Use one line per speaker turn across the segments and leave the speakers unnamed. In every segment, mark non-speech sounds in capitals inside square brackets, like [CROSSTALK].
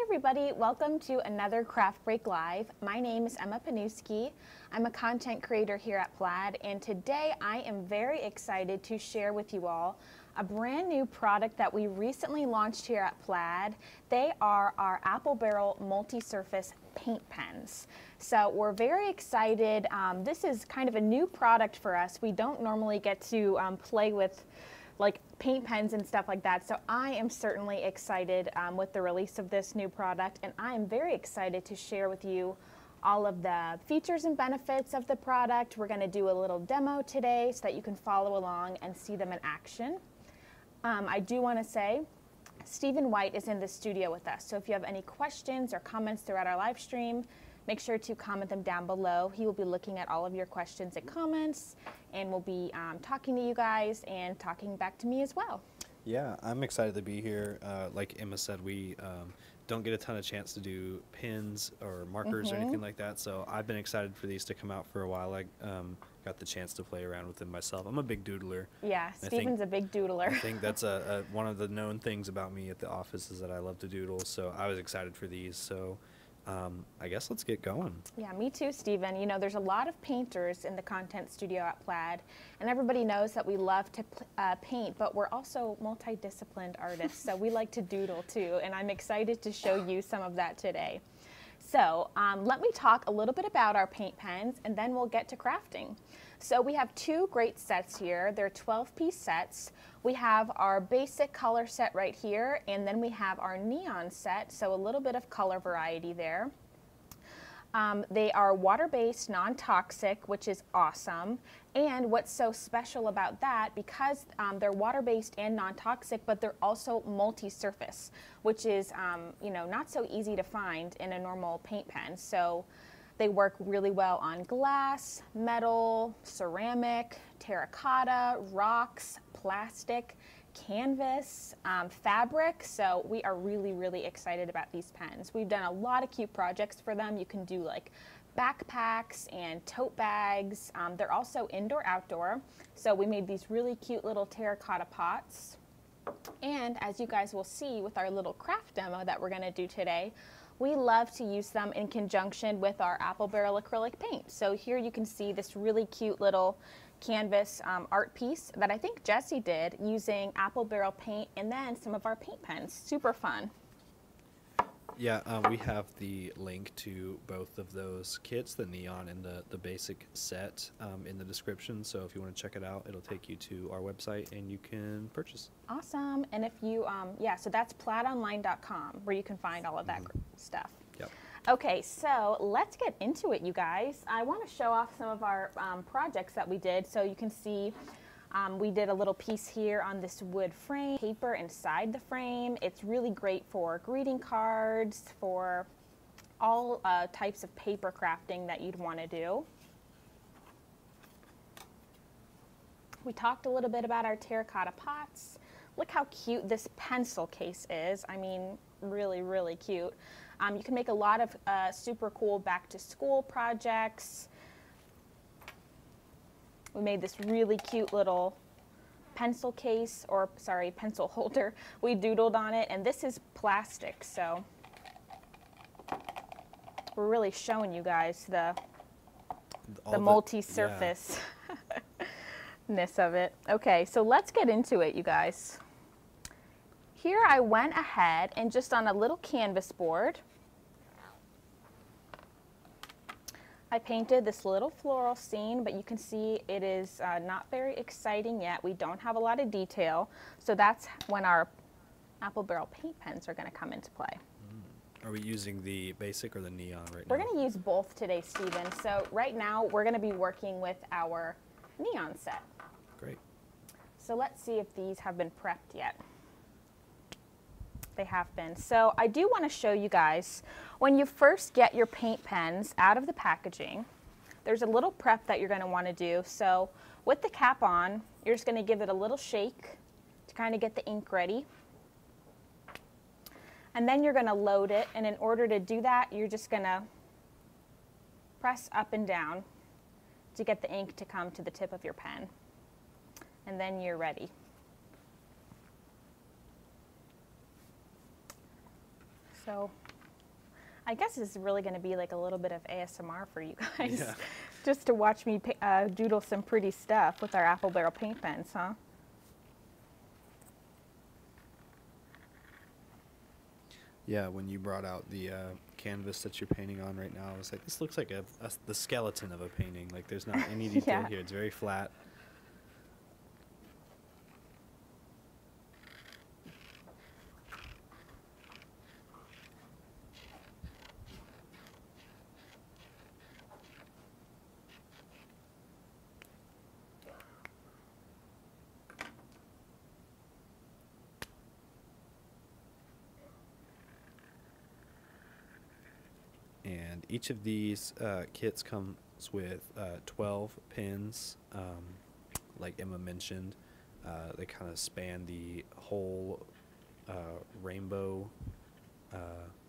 everybody, welcome to another Craft Break Live. My name is Emma Panuski. I'm a content creator here at Plaid, and today I am very excited to share with you all a brand new product that we recently launched here at Plaid. They are our Apple Barrel multi-surface paint pens. So we're very excited. Um, this is kind of a new product for us. We don't normally get to um, play with like paint pens and stuff like that. So I am certainly excited um, with the release of this new product and I am very excited to share with you all of the features and benefits of the product. We're going to do a little demo today so that you can follow along and see them in action. Um, I do want to say Stephen White is in the studio with us. So if you have any questions or comments throughout our live stream, make sure to comment them down below. He will be looking at all of your questions and comments and we'll be um, talking to you guys and talking back to me as well.
Yeah, I'm excited to be here. Uh, like Emma said, we um, don't get a ton of chance to do pins or markers mm-hmm. or anything like that. So I've been excited for these to come out for a while. I um, got the chance to play around with them myself. I'm a big doodler.
Yeah, Stephen's a big doodler.
I think that's a, [LAUGHS] a, one of the known things about me at the office is that I love to doodle. So I was excited for these. So um, I guess let's get going.
Yeah, me too, Stephen. You know, there's a lot of painters in the content studio at Plaid, and everybody knows that we love to uh, paint, but we're also multidisciplined artists, so we like to doodle too, and I'm excited to show you some of that today. So um, let me talk a little bit about our paint pens, and then we'll get to crafting. So we have two great sets here. They're 12-piece sets. We have our basic color set right here, and then we have our neon set, so a little bit of color variety there. Um, they are water-based, non-toxic, which is awesome. And what's so special about that, because um, they're water-based and non-toxic, but they're also multi-surface, which is, um, you know, not so easy to find in a normal paint pen. So they work really well on glass, metal, ceramic, terracotta, rocks, plastic, canvas, um, fabric. So we are really, really excited about these pens. We've done a lot of cute projects for them. You can do like backpacks and tote bags. Um, they're also indoor outdoor. So we made these really cute little terracotta pots. And as you guys will see with our little craft demo that we're gonna do today, we love to use them in conjunction with our apple barrel acrylic paint. So here you can see this really cute little canvas um, art piece that I think Jesse did using apple barrel paint and then some of our paint pens. Super fun.
Yeah, uh, we have the link to both of those kits, the neon and the, the basic set, um, in the description. So if you want to check it out, it'll take you to our website and you can purchase.
Awesome. And if you, um, yeah, so that's plaidonline.com where you can find all of that mm-hmm. stuff.
Yep.
Okay, so let's get into it, you guys. I want to show off some of our um, projects that we did so you can see um, we did a little piece here on this wood frame, paper inside the frame. It's really great for greeting cards, for all uh, types of paper crafting that you'd want to do. We talked a little bit about our terracotta pots. Look how cute this pencil case is. I mean, really, really cute. Um, you can make a lot of uh, super cool back to school projects. We made this really cute little pencil case, or sorry, [LAUGHS] pencil holder. We doodled on it, and this is plastic, so we're really showing you guys the, the multi-surface yeah. [LAUGHS] ness of it. Okay, so let's get into it, you guys. Here I went ahead and just on a little canvas board, I painted this little floral scene, but you can see it is uh, not very exciting yet. We don't have a lot of detail. So that's when our apple barrel paint pens are going to come into play.
Mm. Are we using the basic or the neon right
we're
now?
We're going to use both today, Stephen. So right now we're going to be working with our neon set.
Great.
So let's see if these have been prepped yet. They have been. So I do want to show you guys, when you first get your paint pens out of the packaging, there's a little prep that you're going to want to do. So with the cap on, you're just going to give it a little shake to kind of get the ink ready. And then you're going to load it, and in order to do that, you're just going to press up and down to get the ink to come to the tip of your pen. And then you're ready. So I guess it's really going to be like a little bit of ASMR for you [LAUGHS] guys,
Yeah.
just to watch me uh, doodle some pretty stuff with our apple barrel paint pens, huh?
Yeah, when you brought out the uh, canvas that you're painting on right now, I was like, this looks like a, a the skeleton of a painting. Like there's not any [LAUGHS] detail
Yeah.
here. It's very flat. And each of these uh, kits comes with uh, 12 pins, um, like Emma mentioned. Uh, they kind of span the whole uh, rainbow. Uh,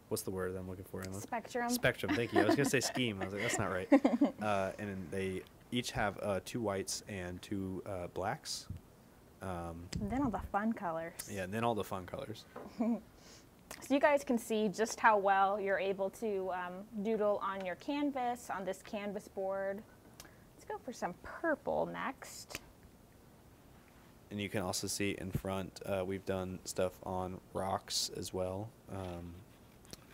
what's the word I'm looking for, Emma?
Spectrum.
Spectrum. Thank you. I was gonna say [LAUGHS] scheme. I was like, that's not right. [LAUGHS] Uh, and then they each have uh, two whites and two uh, blacks. Um,
And then all the fun colors.
yeah, and then all the fun colors. [LAUGHS]
So you guys can see just how well you're able to um, doodle on your canvas, on this canvas board. Let's go for some purple next.
And you can also see in front, uh, we've done stuff on rocks as well. Um,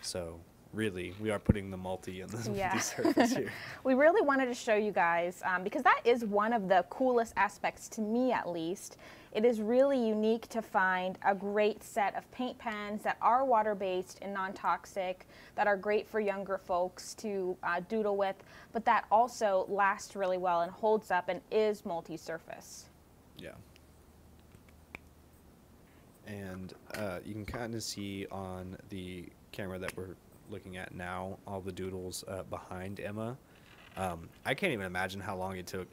so really, we are putting the multi in the
Yeah.
multi-surface here. [LAUGHS]
We really wanted to show you guys um, because that is one of the coolest aspects to me at least. It is really unique to find a great set of paint pens that are water-based and non-toxic, that are great for younger folks to uh, doodle with, but that also lasts really well and holds up and is multi-surface.
Yeah. And uh, you can kind of see on the camera that we're looking at now all the doodles uh, behind Emma. Um, I can't even imagine how long it took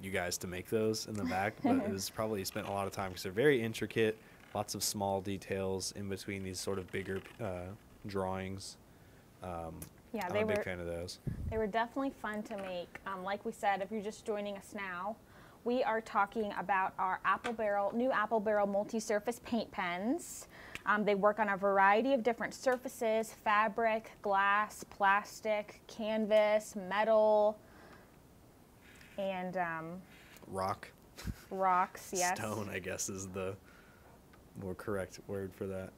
you guys to make those in the back, but it [LAUGHS] was probably spent a lot of time because they're very intricate, lots of small details in between these sort of bigger uh, drawings. Um,
Yeah,
I'm
they
a big
were-
fan of those.
They were definitely fun to make. Um, like we said, if you're just joining us now, we are talking about our Apple Barrel, new Apple Barrel multi-surface paint pens. Um, they work on a variety of different surfaces, fabric, glass, plastic, canvas, metal, and um,
Rock.
rocks, yes.
Stone, I guess, is the more correct word for that.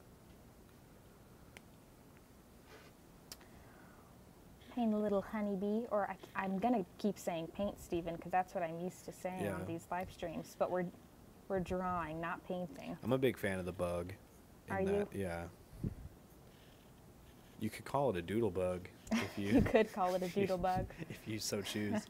Paint a little honeybee, or I, am gonna keep saying paint, Stephen, because that's what I'm used to saying
Yeah.
on these live streams. But we're we're drawing, not painting.
I'm a big fan of the bug. In
Are
that,
you?
Yeah. You could call it a doodle bug if [LAUGHS] you
You could call it a [LAUGHS] doodle bug. [LAUGHS]
if you so choose.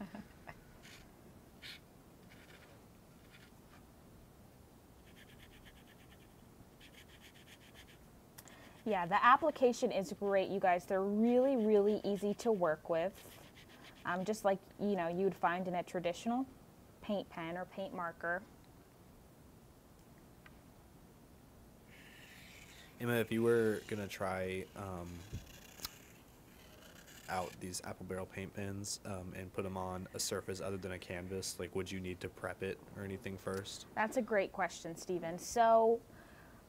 Yeah, the application is great, you guys. They're really, really easy to work with. Um, just like you know you would find in a traditional paint pen or paint marker.
Emma, if you were gonna try um, out these apple barrel paint pens um, and put them on a surface other than a canvas, like would you need to prep it or anything first?
That's a great question, Stephen. So,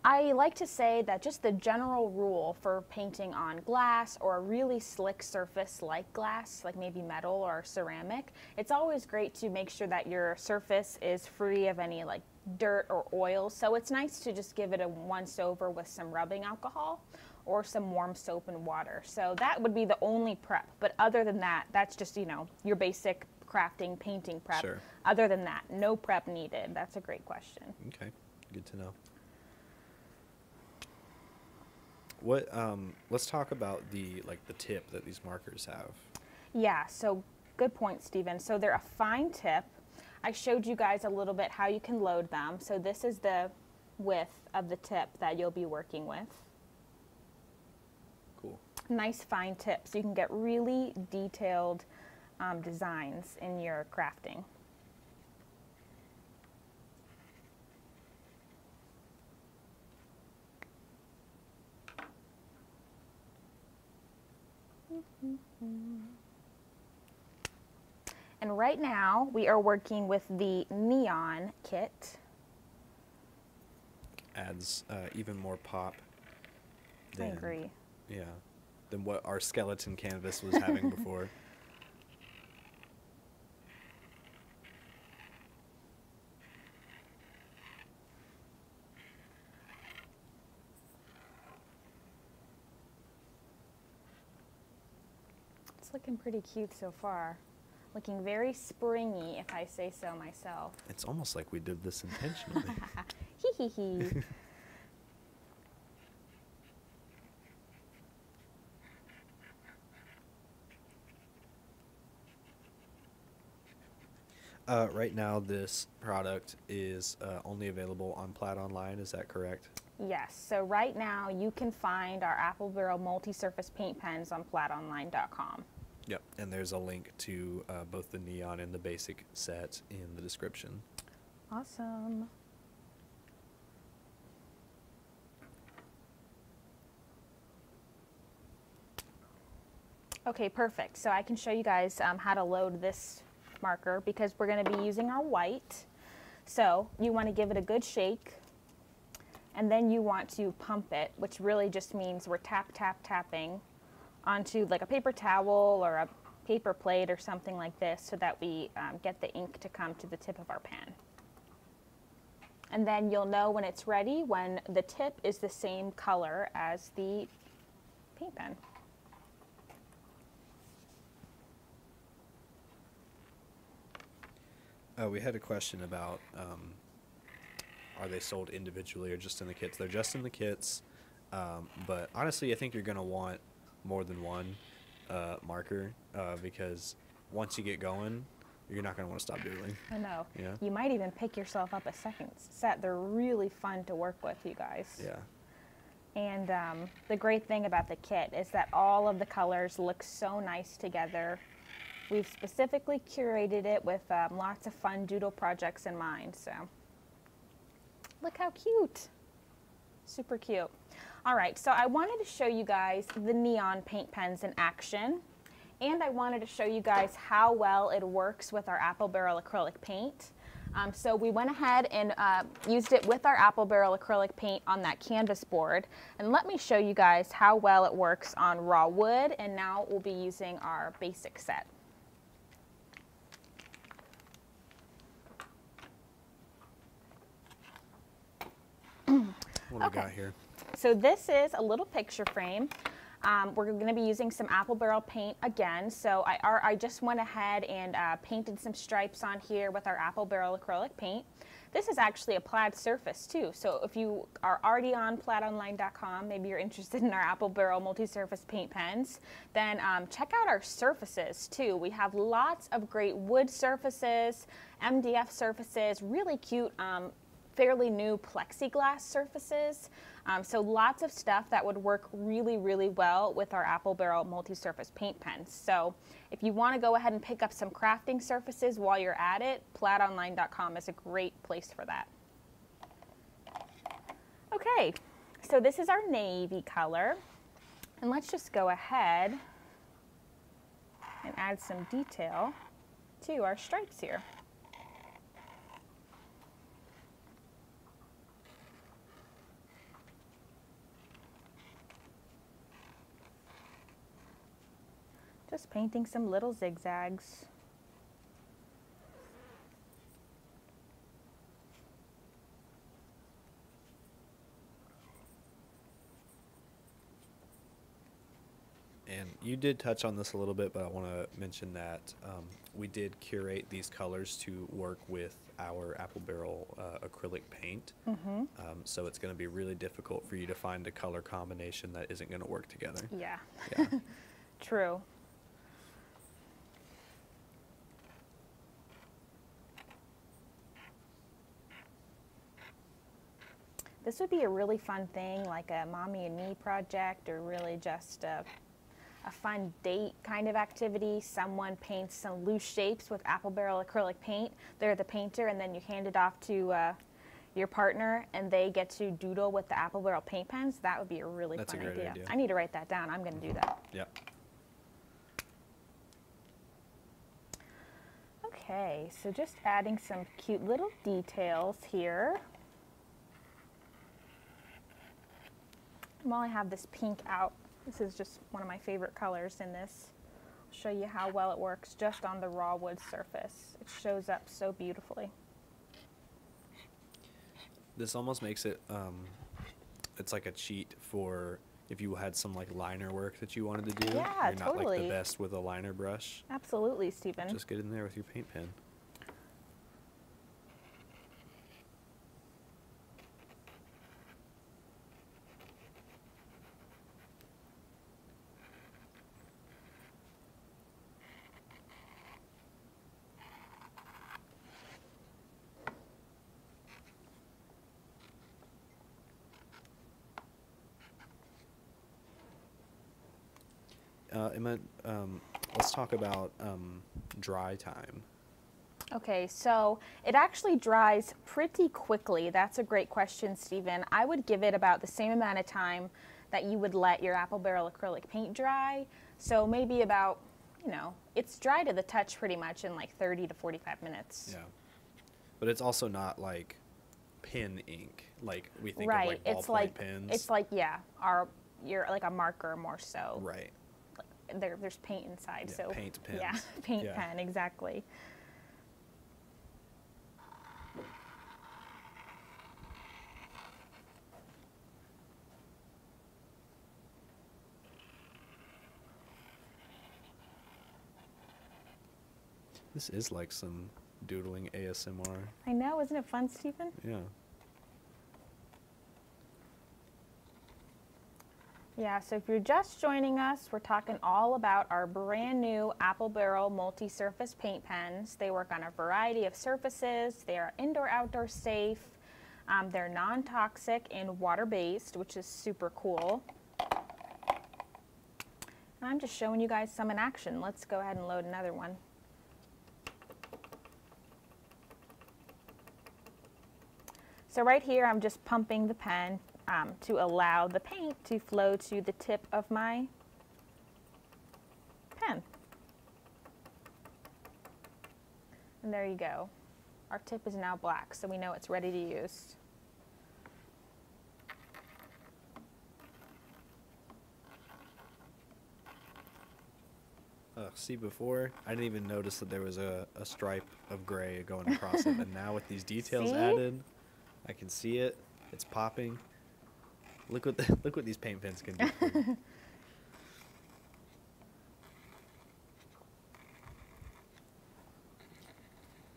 I like to say that just the general rule for painting on glass or a really slick surface like glass, like maybe metal or ceramic, it's always great to make sure that your surface is free of any like dirt or oil. So, it's nice to just give it a once over with some rubbing alcohol or some warm soap and water. So, that would be the only prep. But other than that, that's just, you know, your basic crafting, painting prep.
Sure.
Other than that, no prep needed. That's a great question.
Okay, good to know. What? Um, let's talk about the like the tip that these markers have.
Yeah, so good point, Stephen. So they're a fine tip. I showed you guys a little bit how you can load them. So this is the width of the tip that you'll be working with.
Cool.
Nice fine tip, so you can get really detailed um, designs in your crafting. And right now we are working with the neon kit.
Adds uh, even more pop. Than, I
agree.
Yeah. than what our skeleton canvas was having [LAUGHS] before.
It's looking pretty cute so far. Looking very springy, if I say so myself.
It's almost like we did this intentionally. [LAUGHS]
Hee hee hee. [LAUGHS]
uh, right now, this product is uh, only available on Plaid Online. Is that correct?
Yes, so right now you can find our Apple Barrel multi-surface paint pens on plaidonline.com.
Yep. And there's a link to uh, both the neon and the basic set in the description.
Awesome. Okay, perfect. So I can show you guys um, how to load this marker because we're going to be using our white. So you want to give it a good shake and then you want to pump it, which really just means we're tap, tap, tapping onto like a paper towel or a paper plate or something like this so that we um, get the ink to come to the tip of our pen. And then you'll know when it's ready when the tip is the same color as the paint pen.
Uh, we had a question about um, are they sold individually or just in the kits? They're just in the kits, um, but honestly, I think you're going to want more than one uh, marker uh, because once you get going, you're not going to want to stop doodling.
I know.
Yeah.
You might even pick yourself up a second set. They're really fun to work with, you guys.
Yeah.
And um, the great thing about the kit is that all of the colors look so nice together. We've specifically curated it with um, lots of fun doodle projects in mind. So look how cute. Super cute. All right, so I wanted to show you guys the neon paint pens in action. And I wanted to show you guys how well it works with our Apple Barrel acrylic paint. Um, so we went ahead and uh, used it with our Apple Barrel acrylic paint on that canvas board. And let me show you guys how well it works on raw wood. And now we'll be using our basic set.
What do
Okay.
we got here?
So this is a little picture frame. Um, we're going to be using some apple barrel paint again. So I, our, I just went ahead and uh, painted some stripes on here with our apple barrel acrylic paint. This is actually a plaid surface too. So if you are already on plaidonline.com, maybe you're interested in our apple barrel multi-surface paint pens, then um, check out our surfaces too. We have lots of great wood surfaces, MDF surfaces, really cute um, fairly new plexiglass surfaces. Um, so lots of stuff that would work really, really well with our Apple Barrel multi-surface paint pens. So if you want to go ahead and pick up some crafting surfaces while you're at it, plaidonline.com is a great place for that. Okay, so this is our navy color. And let's just go ahead and add some detail to our stripes here. Just painting some little zigzags.
And you did touch on this a little bit, but I want to mention that um, we did curate these colors to work with our Apple Barrel uh, acrylic paint.
Mm-hmm.
Um, so it's going to be really difficult for you to find a color combination that isn't going to work together.
Yeah,
Yeah. [LAUGHS]
true. This would be a really fun thing, like a mommy and me project, or really just a, a fun date kind of activity. Someone paints some loose shapes with apple barrel acrylic paint. They're the painter, and then you hand it off to uh, your partner, and they get to doodle with the apple barrel paint pens. That would be a really
That's a
fun
great
idea.
idea.
I need to write that down. I'm going to do that.
Yep.
Okay, so just adding some cute little details here. While I have this pink out This is just one of my favorite colors in this. I'll show you how well it works just on the raw wood surface. It shows up so beautifully.
This almost makes it, um, it's like a cheat for if you had some like liner work that you wanted to do.
Yeah,
You're not like the best with a liner brush.
Absolutely, Stephen.
Just get in there with your paint pen. Uh, Emma, um, let's talk about um, dry time.
Okay, so it actually dries pretty quickly. That's a great question, Stephen. I would give it about the same amount of time that you would let your apple barrel acrylic paint dry. So maybe about, you know, it's dry to the touch pretty much in like 30 to 45 minutes.
Yeah. But it's also not like pen ink, like we think
right.
of like
it's
ballpoint
like
pens.
it's like yeah, our you're like a marker more so.
right.
There, there's paint inside,
Yeah,
so
paint [LAUGHS]
Yeah, [LAUGHS] paint
Yeah.
pen exactly.
This is like some doodling ASMR.
I know, isn't it fun, Stephen?
Yeah.
Yeah, so if you're just joining us, we're talking all about our brand new Apple Barrel multi-surface paint pens. They work on a variety of surfaces. They are indoor outdoor safe. Um, they're non-toxic and water-based, which is super cool. And I'm just showing you guys some in action. Let's go ahead and load another one. So right here, I'm just pumping the pen um, to allow the paint to flow to the tip of my pen. And there you go. Our tip is now black, so we know it's ready to use.
Ugh, see, before I didn't even notice that there was a, a stripe of gray going across it, and now with these details [LAUGHS]
See?
added, I can see it. It's popping. Look what the, [LAUGHS] look what these paint pens can do. [LAUGHS]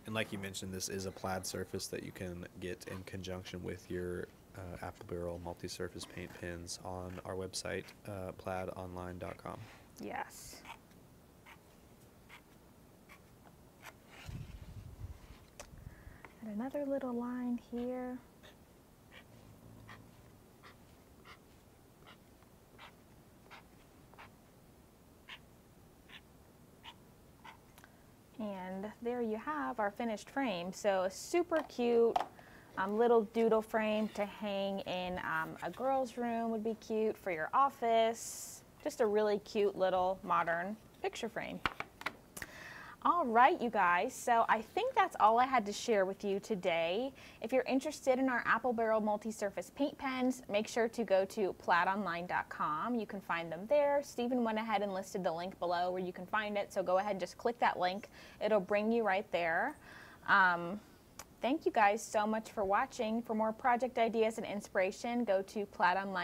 and like you mentioned, this is a plaid surface that you can get in conjunction with your uh, Apple Barrel multi-surface paint pens on our website, uh, plaidonline.com.
Yes. And another little line here. And there you have our finished frame. So a super cute um, little doodle frame to hang in um, a girl's room would be cute for your office. Just a really cute little modern picture frame. All right, you guys. So I think that's all I had to share with you today. If you're interested in our Apple Barrel multi-surface paint pens, make sure to go to plaidonline.com. You can find them there. Stephen went ahead and listed the link below where you can find it. So go ahead and just click that link. It'll bring you right there. Um, thank you guys so much for watching. For more project ideas and inspiration, go to plaidonline.